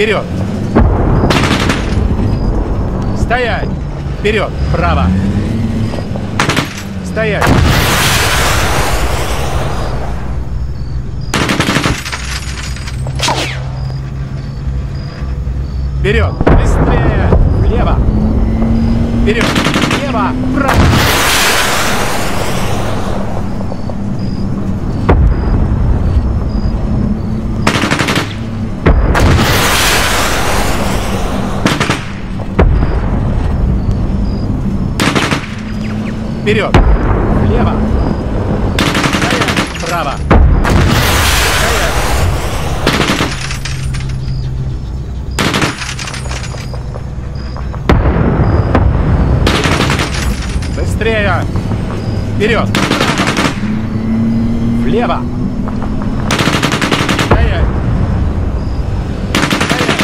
Вперед! Стоять! Вперед! Право! Стоять! Вперед! Быстрее! Влево! Вперед! Влево! Право! Вперед! Влево! Стоять! Право! Стоять! Быстрее! Вперед! Влево! Стоять! Стоять!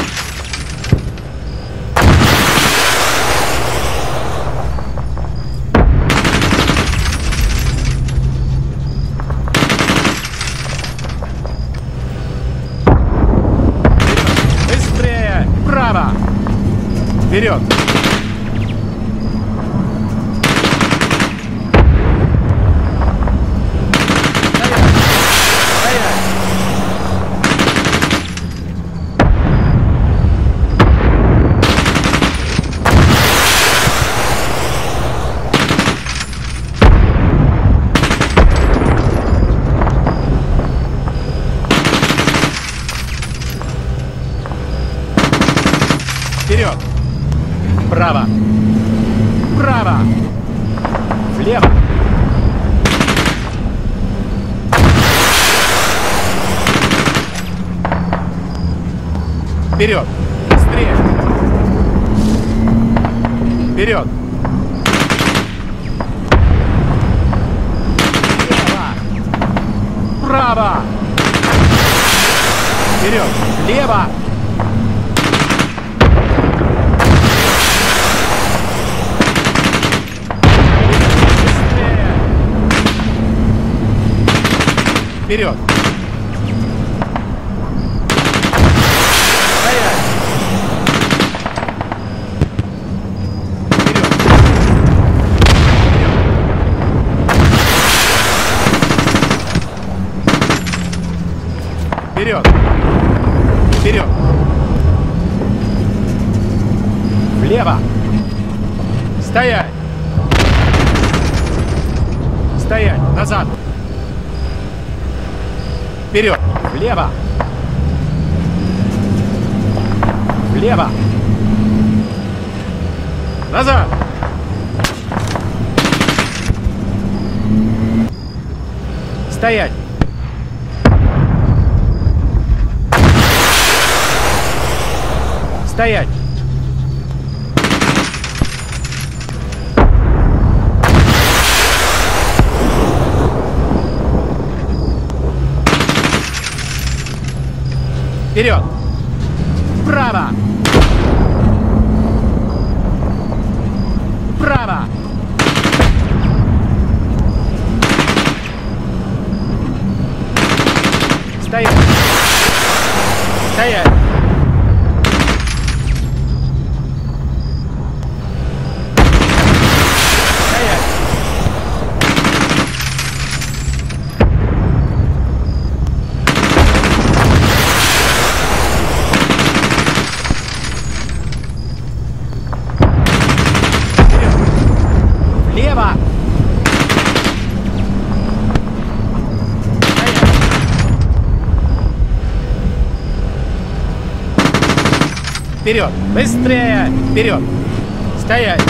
Быстрее! Право! Вперед! Стоять! Вперед! Право! Право! Влево! Вперед! Быстрее! Вперед! Влево! Право! Вперед! Лево! Вперед! Стоять! Стоять! Назад! Вперед! Влево! Влево! Назад! Стоять! Стоять! Вперед! Вправо! Вправо! Стоять! Стоять! Стоять! Влево! Стоять! Вперед! Быстрее! Вперед! Стоять!